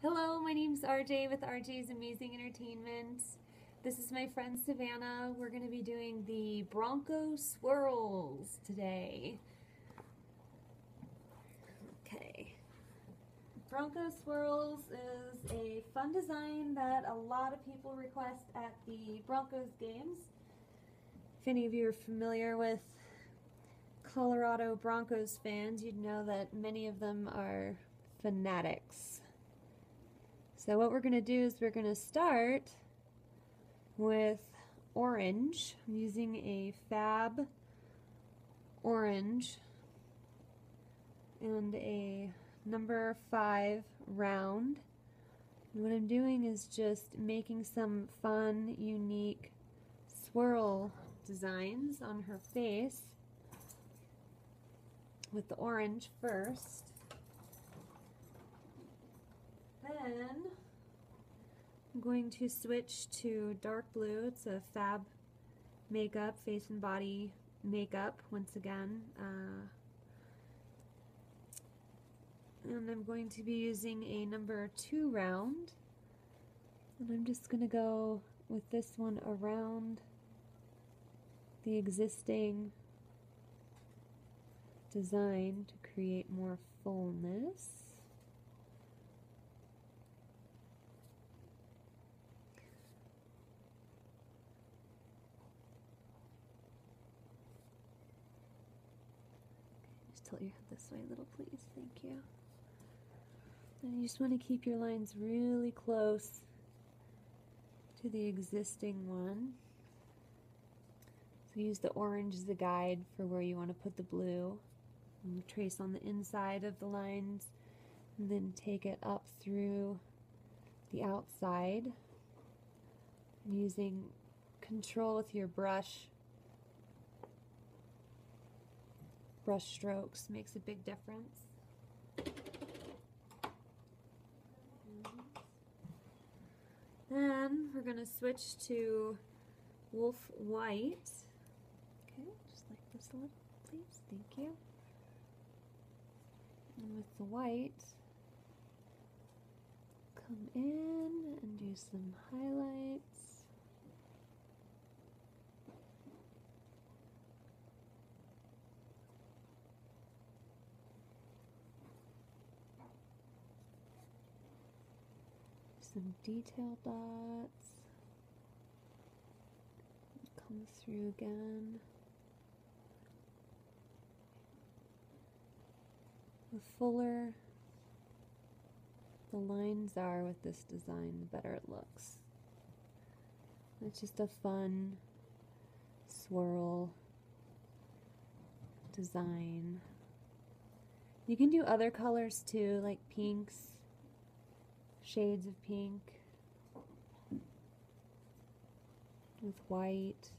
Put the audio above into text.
Hello, my name's RJ with RJ's Amazing Entertainment. This is my friend Savannah. We're going to be doing the Bronco Swirls today. Okay. Bronco Swirls is a fun design that a lot of people request at the Broncos games. If any of you are familiar with Colorado Broncos fans, you'd know that many of them are fanatics. So what we're going to do is we're going to start with orange. I'm using a fab orange and a number five round. And what I'm doing is just making some fun, unique swirl designs on her face with the orange first. Then I'm going to switch to dark blue. It's a Fab makeup, face and body makeup once again. Uh, and I'm going to be using a number two round. And I'm just going to go with this one around the existing design to create more fullness. Tilt your head this way a little, please. Thank you. And you just want to keep your lines really close to the existing one. So use the orange as the guide for where you want to put the blue. And trace on the inside of the lines and then take it up through the outside. And using control with your brush brush strokes makes a big difference. Then we're going to switch to Wolfe White. Okay, just like this a little, please. Thank you. And with the white, come in and do some highlights. Some detail dots. Come through again. The fuller the lines are with this design, the better it looks. It's just a fun swirl design. You can do other colors too, like pinks shades of pink with white